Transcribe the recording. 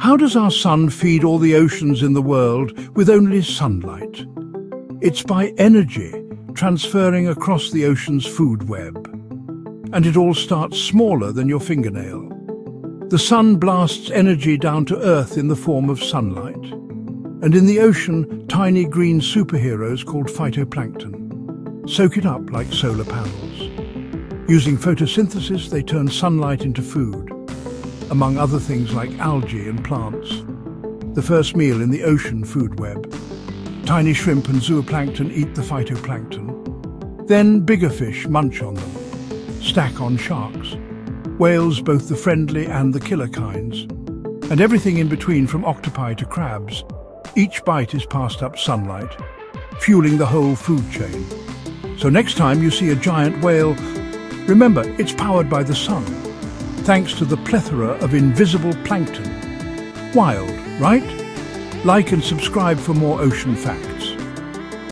How does our sun feed all the oceans in the world with only sunlight? It's by energy transferring across the ocean's food web. And it all starts smaller than your fingernail. The sun blasts energy down to Earth in the form of sunlight. And in the ocean, tiny green superheroes called phytoplankton soak it up like solar panels. Using photosynthesis, they turn sunlight into food, among other things like algae and plants. The first meal in the ocean food web. Tiny shrimp and zooplankton eat the phytoplankton. Then bigger fish munch on them, stack on sharks. Whales, both the friendly and the killer kinds. And everything in between from octopi to crabs. Each bite is passed up sunlight, fueling the whole food chain. So next time you see a giant whale, remember it's powered by the sun, thanks to the plethora of invisible plankton. Wild, right? Like and subscribe for more ocean facts.